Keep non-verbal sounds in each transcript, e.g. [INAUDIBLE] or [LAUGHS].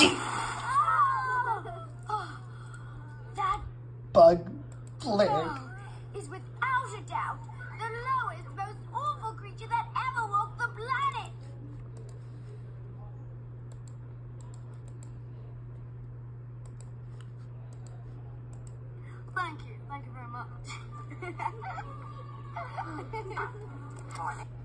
empty. That bug Flik. Is without a doubt the lowest, most awful creature that ever walked the planet. Thank you. Thank you very much. [LAUGHS]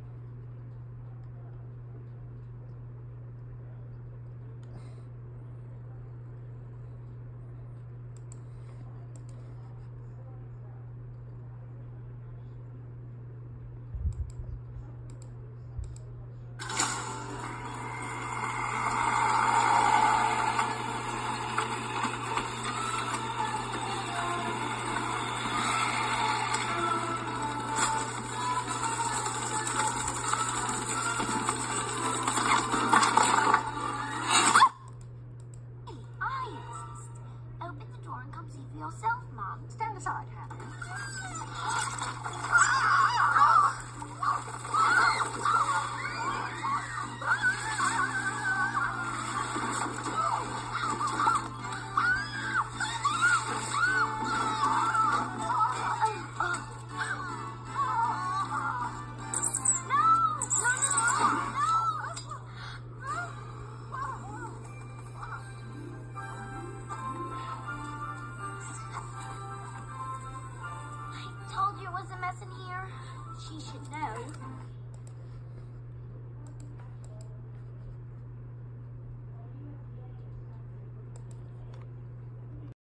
outside she should know.